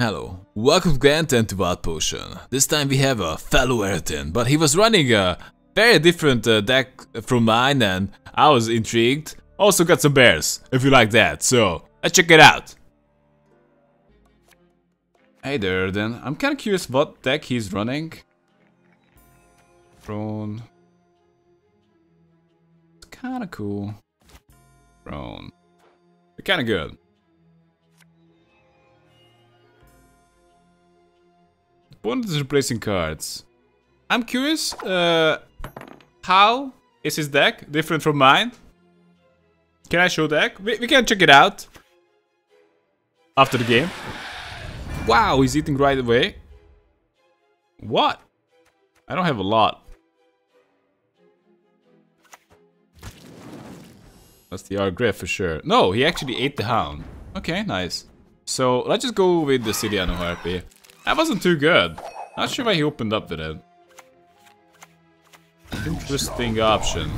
Hello, welcome again to Wild Potion. This time we have a fellow Eredin, but he was running a very different uh, deck from mine and I was intrigued. Also got some bears, if you like that, so let's check it out. Hey there then, I'm kinda curious what deck he's running. Prone. It's kinda cool. Prone. Kinda good. Opponent is replacing cards. I'm curious, uh, how is his deck different from mine? Can I show deck? We, we can check it out after the game. Wow, he's eating right away. What? I don't have a lot. That's the Argriff for sure. No, he actually ate the Hound. Okay, nice. So, let's just go with the Celaeno Harpy. That wasn't too good. Not sure why he opened up with it. Interesting option.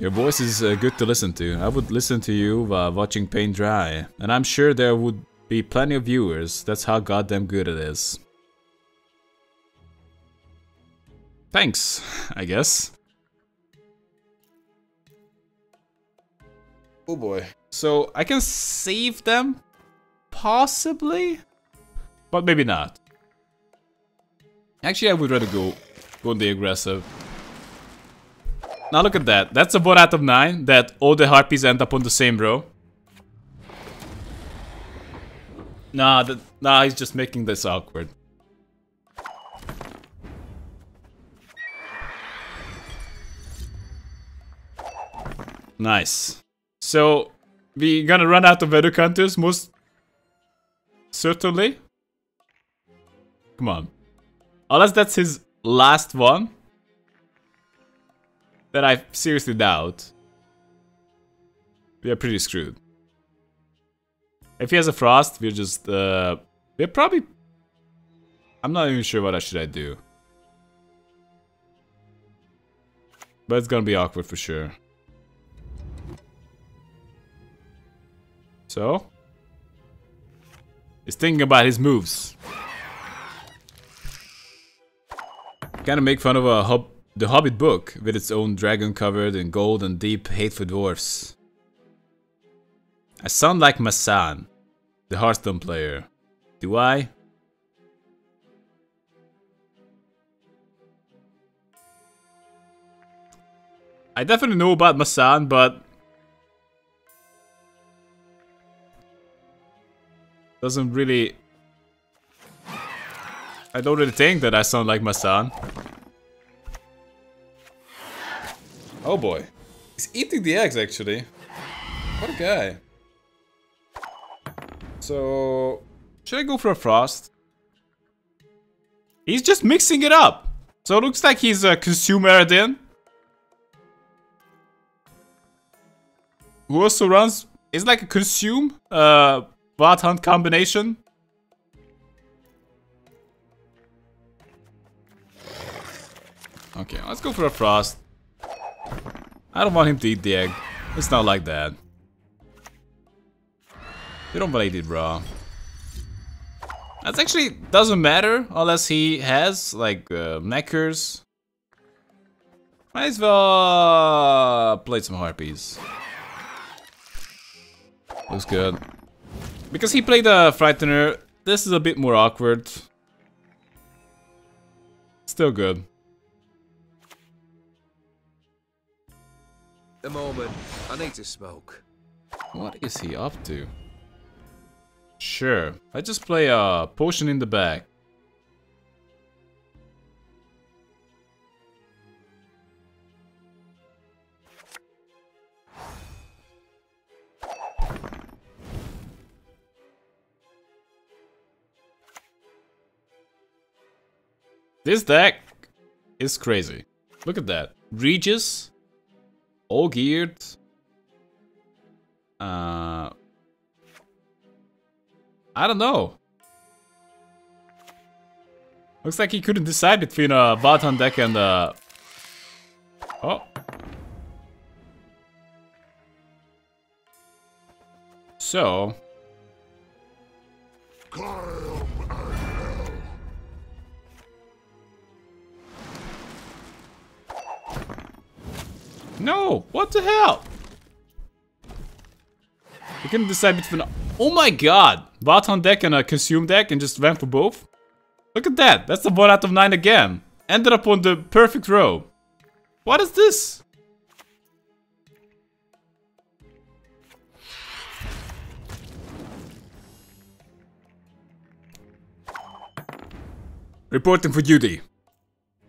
Your voice is uh, good to listen to. I would listen to you while watching paint dry. And I'm sure there would be plenty of viewers. That's how goddamn good it is. Thanks, I guess. Oh boy. So I can save them? Possibly? But maybe not. Actually, I would rather go, go the aggressive. Now look at that. That's a 1 out of 9 that all the harpies end up on the same row. Nah, that, nah, he's just making this awkward. Nice. So, we're gonna run out of Veduk Hunters most certainly. Come on. Unless that's his last one. That I seriously doubt. We are pretty screwed. If he has a frost, we're just uh we're probably I'm not even sure what I should I do. But it's gonna be awkward for sure. So? He's thinking about his moves. Kinda make fun of a hob the Hobbit book with its own dragon covered in gold and deep hate for dwarfs. I sound like Masan, the Hearthstone player. Do I? I definitely know about Masan, but doesn't really... I don't really think that I sound like my son. Oh boy. He's eating the eggs actually. What a guy. So... Should I go for a frost? He's just mixing it up. So it looks like he's a consumer Eredin. Who also runs... It's like a consume uh, Bot Hunt combination. Okay, let's go for a frost. I don't want him to eat the egg. It's not like that. You don't want it raw. That actually doesn't matter unless he has like uh, neckers. Might as well play some harpies. Looks good. Because he played a Frightener, this is a bit more awkward. Still good. A moment. I need to smoke. What is he up to? Sure, I just play a potion in the back. This deck is crazy. Look at that. Regis, all geared. Uh, I don't know. Looks like he couldn't decide between a uh, deck and a... Oh. So... No! What the hell? We can decide between... Oh my god! Vaton deck and a Consume deck and just went for both? Look at that! That's the 1 out of 9 again! Ended up on the perfect row. What is this? Reporting for duty.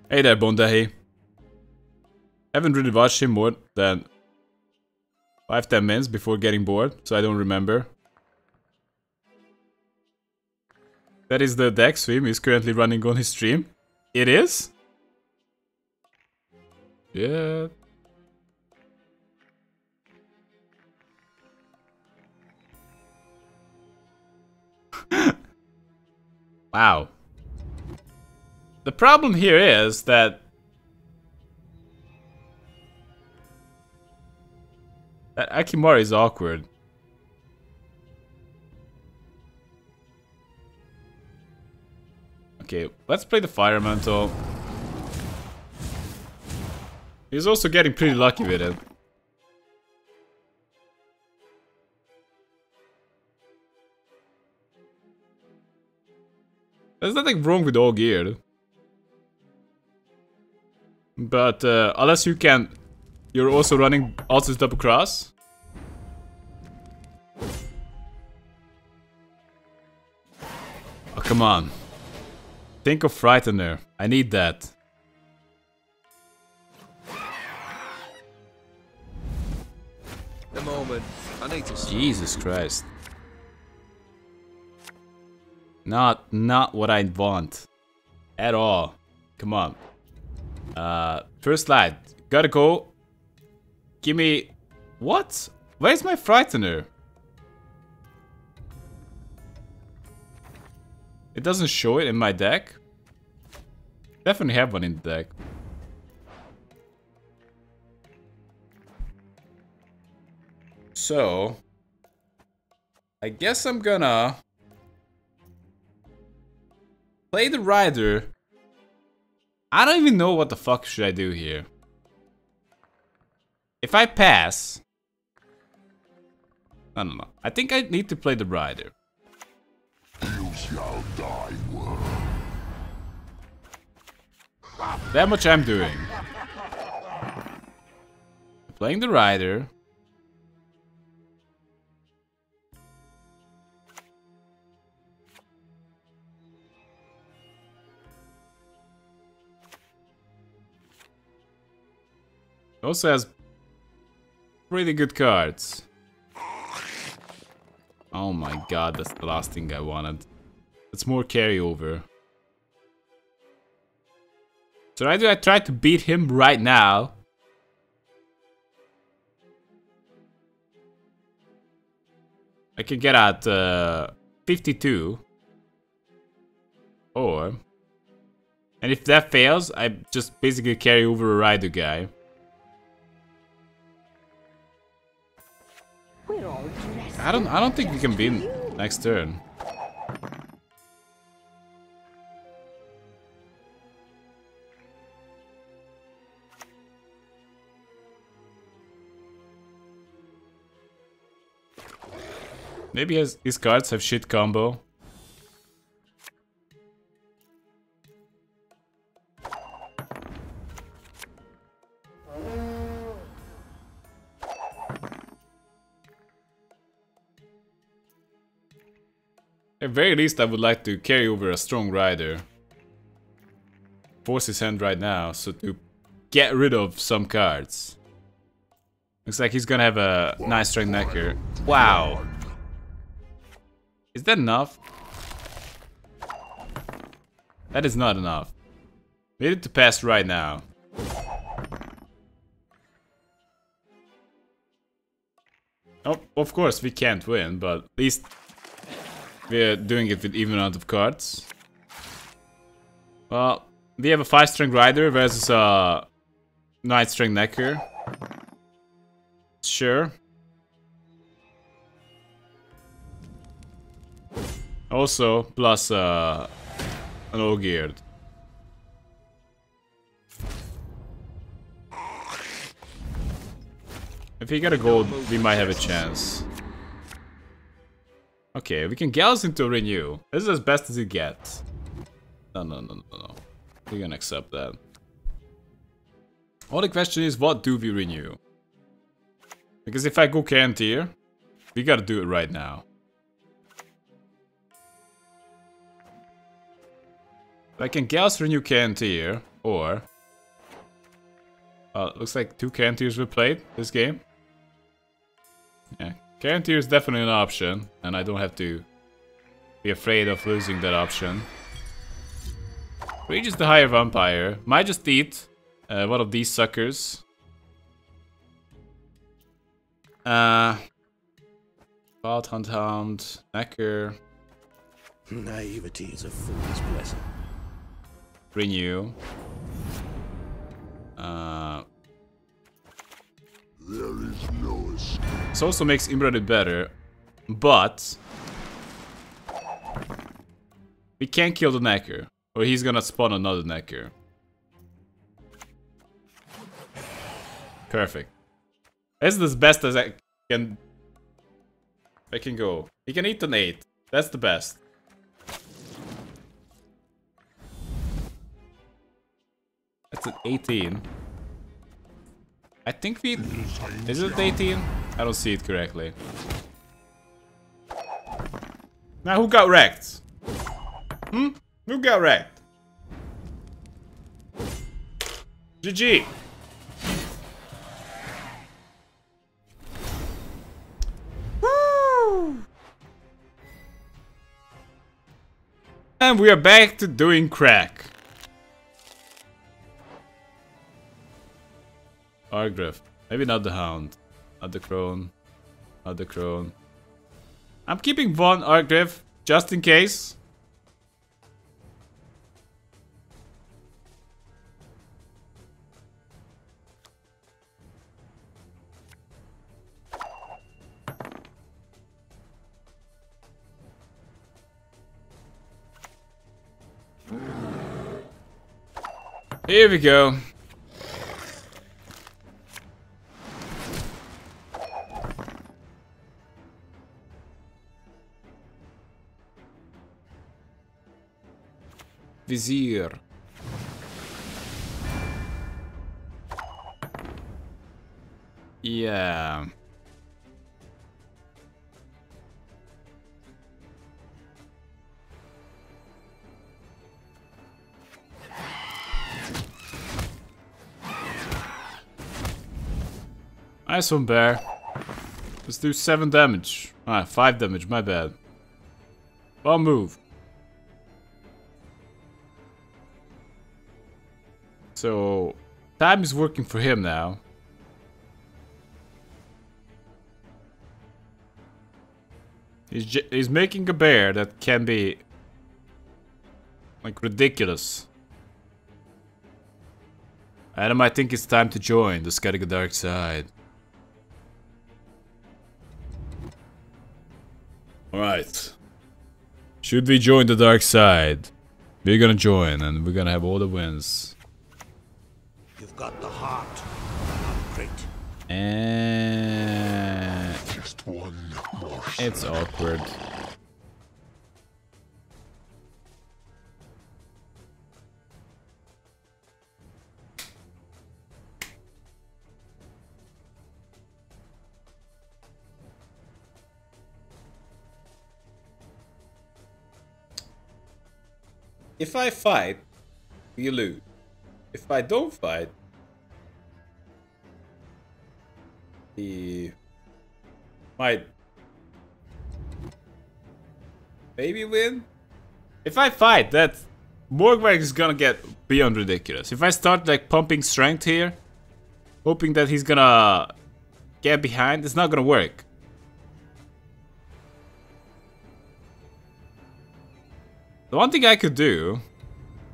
Hey there, Bondahi. Haven't really watched him more than 5-10 minutes before getting bored, so I don't remember. That is the deck swim he's currently running on his stream. It is? Yeah. wow. The problem here is that That Akimori is awkward. Okay, let's play the Fire Mantle. He's also getting pretty lucky with it. There's nothing wrong with all gear. But uh, unless you can you're also running Altus double cross? Oh, come on. Think of Frightener. I need that. The moment. I need to Jesus Christ. Not, not what I want. At all. Come on. Uh, first light. Gotta go Give me... What? Where's my Frightener? It doesn't show it in my deck? Definitely have one in the deck. So... I guess I'm gonna... Play the Rider. I don't even know what the fuck should I do here. If I pass... I don't know. I think I need to play the Rider. You shall die, That much I'm doing. Playing the Rider. Also has Pretty good cards. Oh my god, that's the last thing I wanted. It's more carryover. So I do I try to beat him right now? I can get at uh, 52. Or... And if that fails, I just basically carry over a Raidu guy. I don't I don't think we can beat next turn. Maybe his, his cards have shit combo. At very least I would like to carry over a strong rider. Force his hand right now, so to get rid of some cards. Looks like he's gonna have a nice strength necker. Wow. Is that enough? That is not enough. We need to pass right now. Oh, of course we can't win, but at least we're doing it with even amount of cards. Well, we have a 5 string rider versus a 9 string necker. Sure. Also, plus uh, an geared. If he get a gold, we might have a chance. Okay, we can Gallus into Renew. This is as best as it gets. No, no, no, no, no. We're gonna accept that. All the question is, what do we renew? Because if I go Caranthir, we gotta do it right now. I can Gauss renew Caranthir, or... Uh, looks like two Caranthirs were played this game. Caranthir is definitely an option, and I don't have to be afraid of losing that option. Rage is the higher vampire. Might just eat uh, one of these suckers. Uh, Wild Hunt Hound, Necker. Naivety is a fool's blessing. Renew. This also makes Imlerith better, but we can't kill the Necker, or he's gonna spawn another Necker. Perfect. This is as best as I can. I can go. He can eat an eight. That's the best. That's an 18. I think we... Is it 18? I don't see it correctly. Now who got wrecked? Hmm? Who got wrecked? GG! Woo! And we are back to doing crack. Argriff. Maybe not the Hound. Not the Crone. Not the Crone. I'm keeping one Argriff, just in case. Here we go. Vizier. Yeah. Nice one, Bear. Let's do 7 damage. Ah, 5 damage, my bad. Well move. So, time is working for him now. He's, he's making a bear that can be like ridiculous. Adam, I think it's time to join the Scatic Dark Side. Alright. Should we join the dark side? We're gonna join and we're gonna have all the wins. You've got the heart. Great. And Just one more. it's awkward. If I fight, you lose. If I don't fight, he might maybe win. If I fight, that Morkvarg is gonna get beyond ridiculous. If I start like pumping strength here, hoping that he's gonna get behind, it's not gonna work. The one thing I could do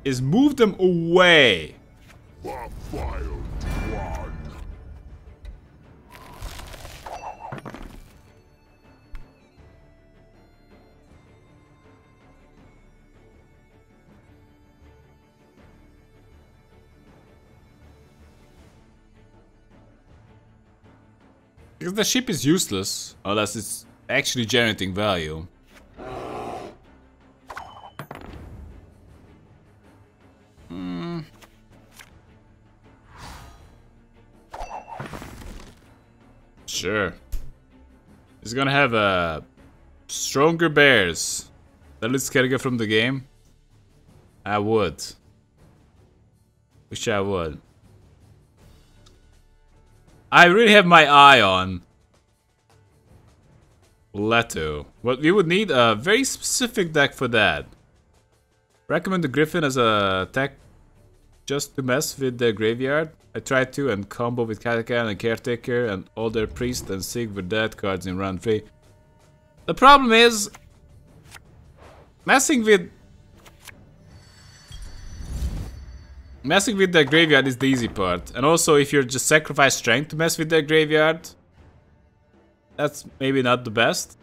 is move them away. Wild Because the ship is useless unless it's actually generating value. Hmm. Sure. He's gonna have a stronger bears. That is Kerrigan from the game. I would. Wish I would. I really have my eye on Leto. But we would need a very specific deck for that. Recommend the Griffin as a tech just to mess with the graveyard. I tried to and combo with Katakan and Caretaker and all their Priest and Sig with dead cards in round 3. The problem is messing with Messing with the graveyard is the easy part. And also if you're just sacrifice strength to mess with the graveyard, that's maybe not the best.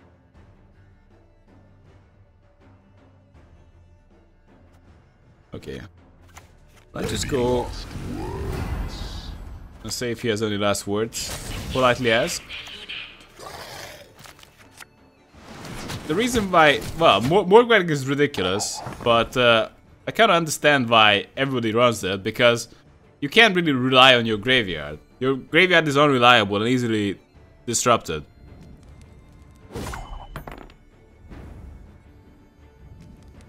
Okay. Let's just go and see if he has any last words. Politely ask. The reason why, well, Morkvarg is ridiculous, but uh, I kind of understand why everybody runs that, because you can't really rely on your graveyard. Your graveyard is unreliable and easily disrupted.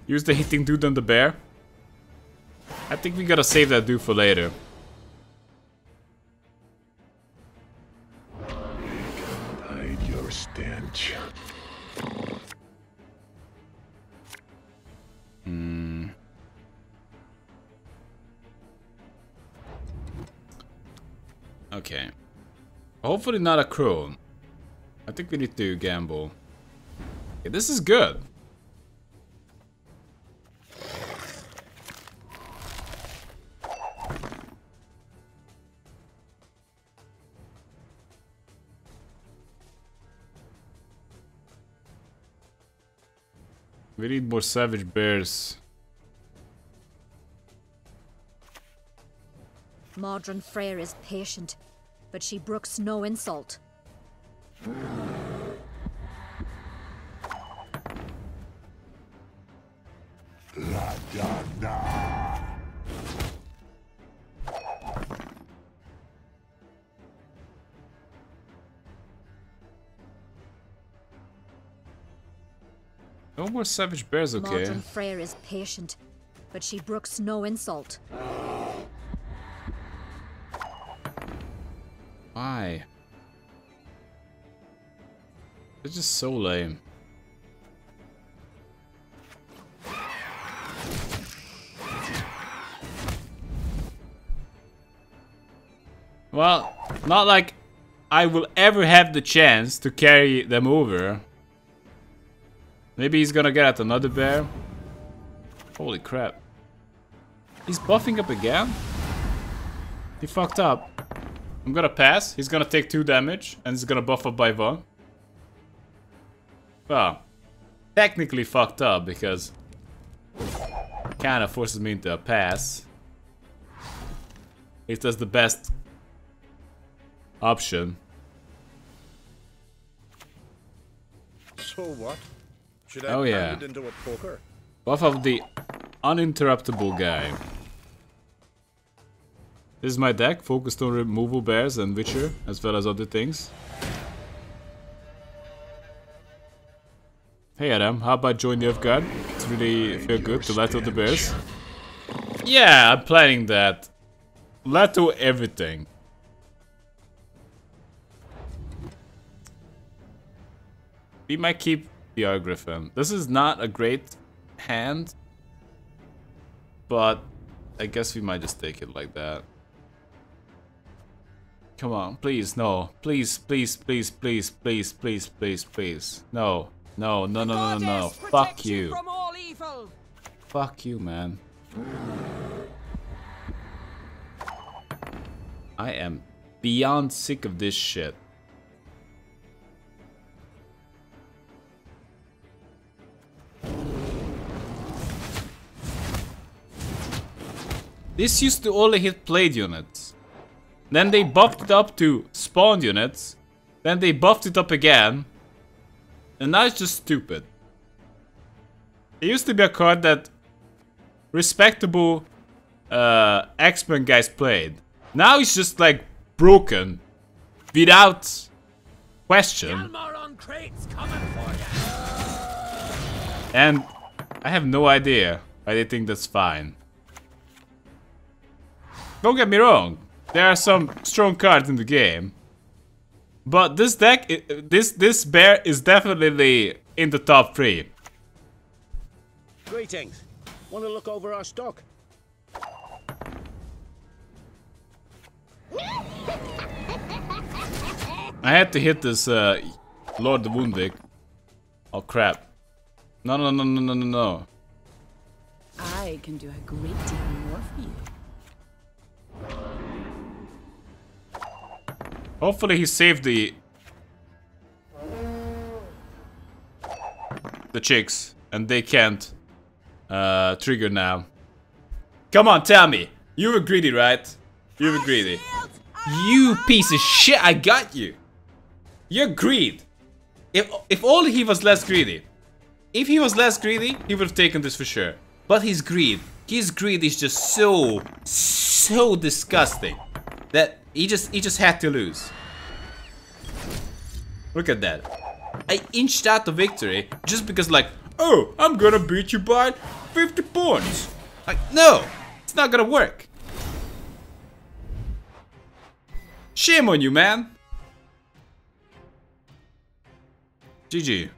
Use the hitting dude on the bear. I think we gotta save that dude for later. Hopefully not a crone. I think we need to gamble. Okay, this is good. We need more savage bears. Modron Freyr is patient, but she brooks no insult. La da da. No more savage bears, okay. Modron Freyr is patient, but she brooks no insult. Why? It's just so lame. Well, not like I will ever have the chance to carry them over. Maybe he's gonna get at another bear. Holy crap. He's buffing up again? He fucked up. I'm gonna pass. He's gonna take 2 damage and he's gonna buff up by 1. Well, ah, technically fucked up because kinda forces me into a pass. If that's the best option. So what? Should I Oh, yeah. it into a poker? Buff of the uninterruptible guy. This is my deck, focused on removal bears and Witcher, as well as other things. Hey Adam, how about join the Earth Guard? It's really feel good to let out the bears. Yeah, I'm planning that. Leto everything. We might keep the R Griffin. This is not a great hand, but I guess we might just take it like that. Come on, please, no. Please, please, please, please, please, please, please, please. No. No, no, no, no, no, no. Fuck you. From all evil. Fuck you, man. I am beyond sick of this shit. This used to only hit played units. Then they buffed it up to spawn units. Then they buffed it up again. And now it's just stupid. It used to be a card that respectable uh, X-Men guys played. Now it's just like broken without question. And I have no idea why they think that's fine. Don't get me wrong, there are some strong cards in the game. But this deck, this this bear is definitely in the top three. Greetings. Want to look over our stock? I had to hit this uh, Lord of Undvik. Oh crap. No, no, no, no, no, no, no. I can do a great deal more for you. Hopefully he saved the... The chicks. And they can't uh, trigger now. Come on, tell me. You were greedy, right? You were greedy. You piece of shit, I got you. You're greed. If, if only he was less greedy. If he was less greedy, he would have taken this for sure. But his greed, his greed is just so, so disgusting that he just he just had to lose. Look at that. I inched out the victory just because like, oh, I'm gonna beat you by 50 points. Like, no, it's not gonna work. Shame on you, man. GG.